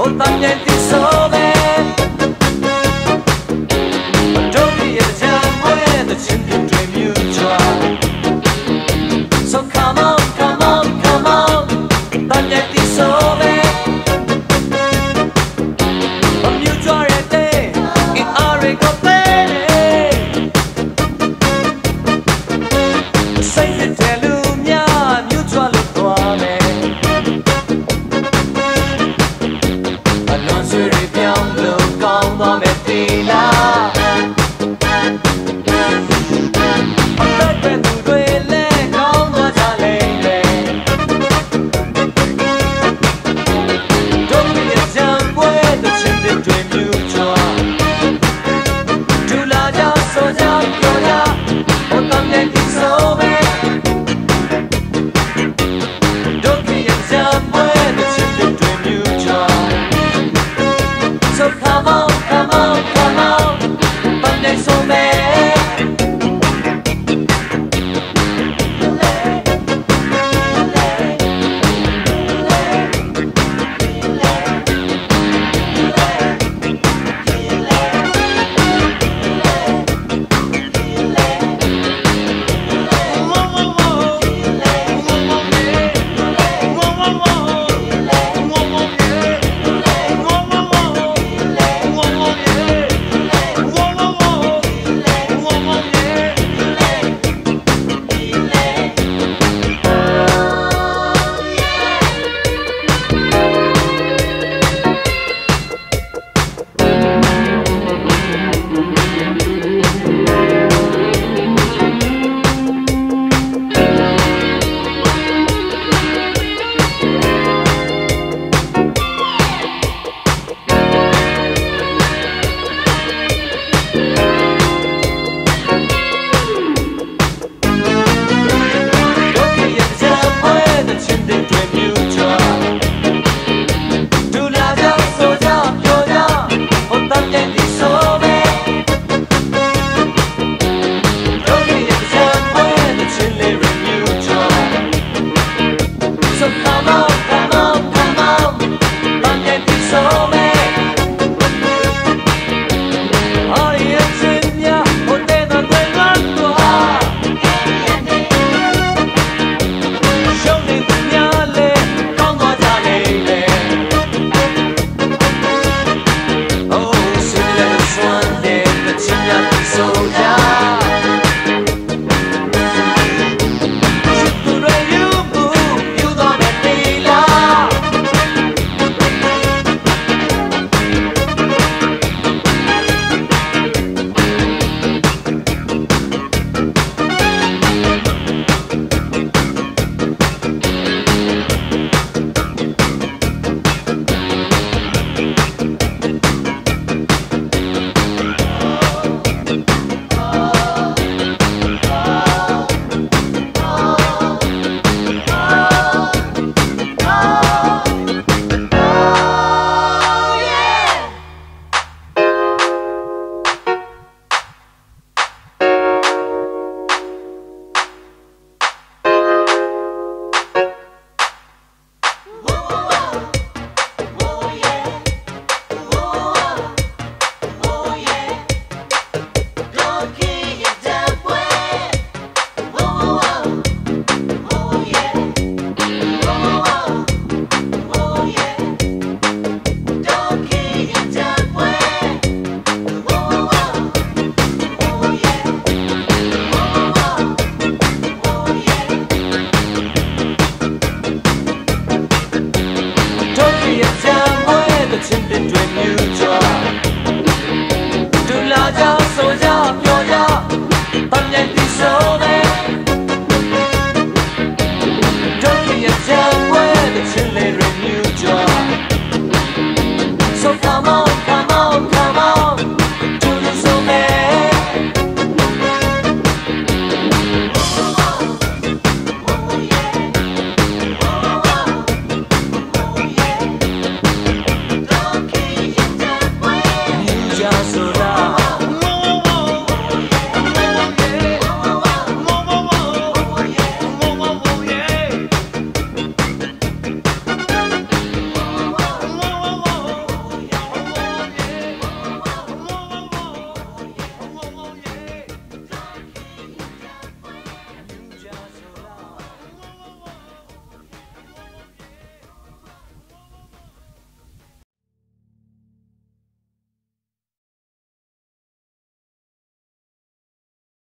o taglienti sole.